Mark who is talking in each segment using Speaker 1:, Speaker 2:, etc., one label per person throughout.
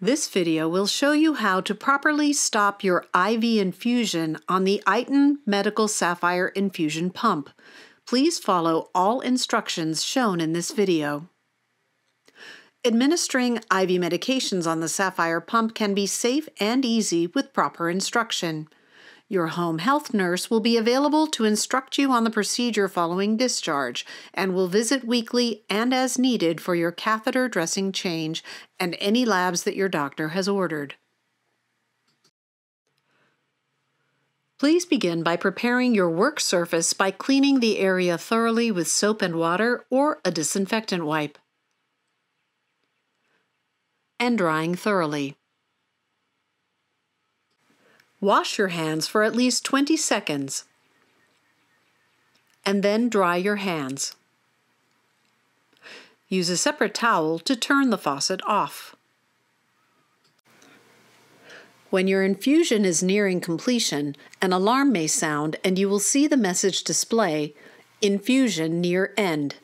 Speaker 1: This video will show you how to properly stop your IV infusion on the Eitan Medical Sapphire Infusion Pump. Please follow all instructions shown in this video. Administering IV medications on the Sapphire pump can be safe and easy with proper instruction. Your home health nurse will be available to instruct you on the procedure following discharge and will visit weekly and as needed for your catheter dressing change and any labs that your doctor has ordered. Please begin by preparing your work surface by cleaning the area thoroughly with soap and water or a disinfectant wipe and drying thoroughly. Wash your hands for at least 20 seconds and then dry your hands. Use a separate towel to turn the faucet off. When your infusion is nearing completion, an alarm may sound and you will see the message display, Infusion Near End.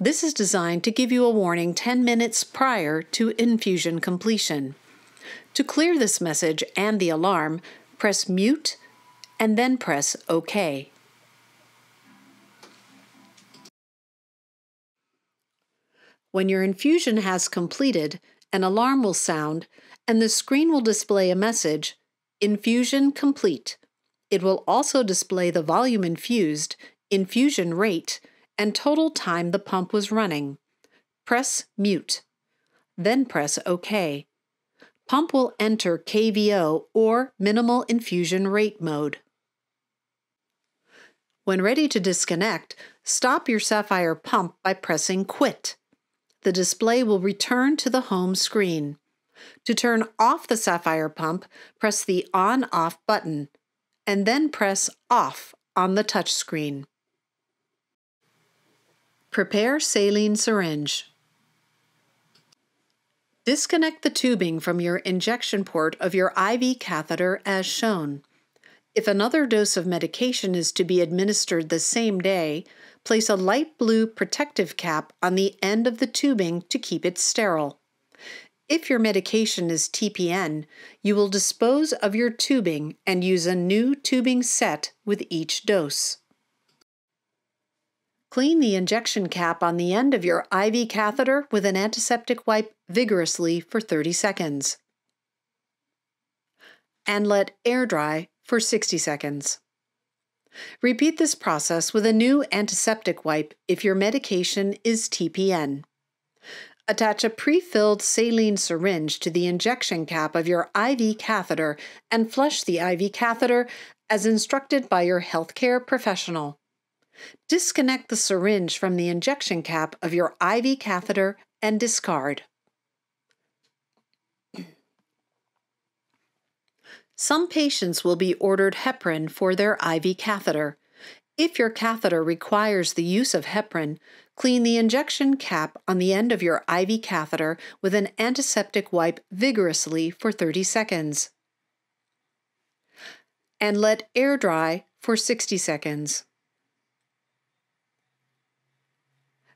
Speaker 1: This is designed to give you a warning 10 minutes prior to infusion completion. To clear this message and the alarm, press Mute and then press OK. When your infusion has completed, an alarm will sound and the screen will display a message, Infusion Complete. It will also display the volume infused, infusion rate, and total time the pump was running. Press Mute. Then press OK pump will enter KVO or minimal infusion rate mode. When ready to disconnect, stop your Sapphire pump by pressing Quit. The display will return to the home screen. To turn off the Sapphire pump, press the On-Off button, and then press Off on the touchscreen. Prepare saline syringe. Disconnect the tubing from your injection port of your IV catheter as shown. If another dose of medication is to be administered the same day, place a light blue protective cap on the end of the tubing to keep it sterile. If your medication is TPN, you will dispose of your tubing and use a new tubing set with each dose. Clean the injection cap on the end of your IV catheter with an antiseptic wipe vigorously for 30 seconds. And let air dry for 60 seconds. Repeat this process with a new antiseptic wipe if your medication is TPN. Attach a pre-filled saline syringe to the injection cap of your IV catheter and flush the IV catheter as instructed by your healthcare professional. Disconnect the syringe from the injection cap of your IV catheter and discard. Some patients will be ordered heparin for their IV catheter. If your catheter requires the use of heparin, clean the injection cap on the end of your IV catheter with an antiseptic wipe vigorously for 30 seconds. And let air dry for 60 seconds.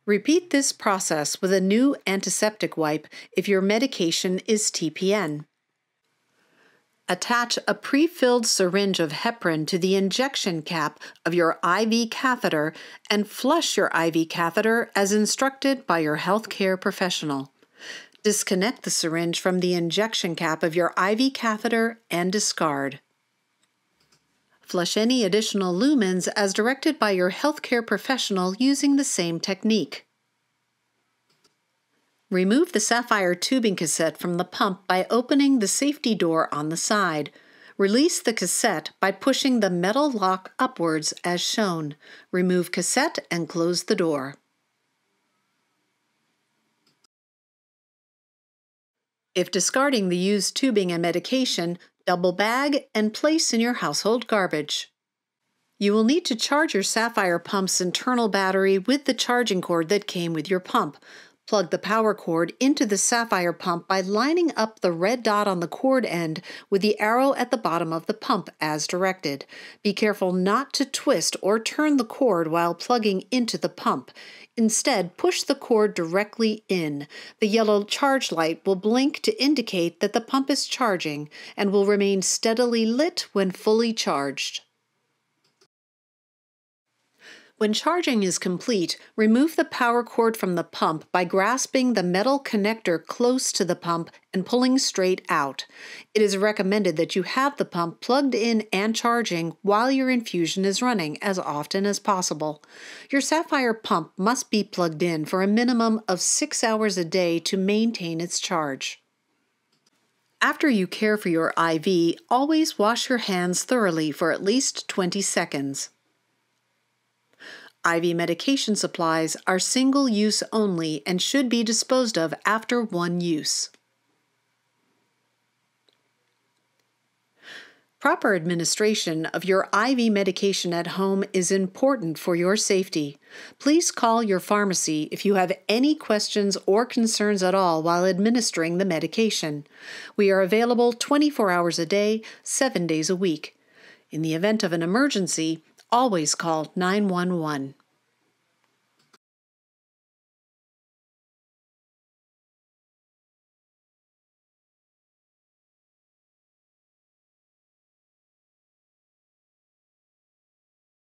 Speaker 1: Repeat this process with a new antiseptic wipe if your medication is TPN. Attach a pre-filled syringe of heparin to the injection cap of your IV catheter and flush your IV catheter as instructed by your healthcare professional. Disconnect the syringe from the injection cap of your IV catheter and discard. Flush any additional lumens as directed by your healthcare professional using the same technique. Remove the sapphire tubing cassette from the pump by opening the safety door on the side. Release the cassette by pushing the metal lock upwards as shown. Remove cassette and close the door. If discarding the used tubing and medication, double bag, and place in your household garbage. You will need to charge your Sapphire pump's internal battery with the charging cord that came with your pump. Plug the power cord into the Sapphire pump by lining up the red dot on the cord end with the arrow at the bottom of the pump as directed. Be careful not to twist or turn the cord while plugging into the pump. Instead, push the cord directly in. The yellow charge light will blink to indicate that the pump is charging and will remain steadily lit when fully charged. When charging is complete, remove the power cord from the pump by grasping the metal connector close to the pump and pulling straight out. It is recommended that you have the pump plugged in and charging while your infusion is running as often as possible. Your Sapphire pump must be plugged in for a minimum of six hours a day to maintain its charge. After you care for your IV, always wash your hands thoroughly for at least 20 seconds. IV medication supplies are single use only and should be disposed of after one use. Proper administration of your IV medication at home is important for your safety. Please call your pharmacy if you have any questions or concerns at all while administering the medication. We are available 24 hours a day, 7 days a week. In the event of an emergency, always call 911.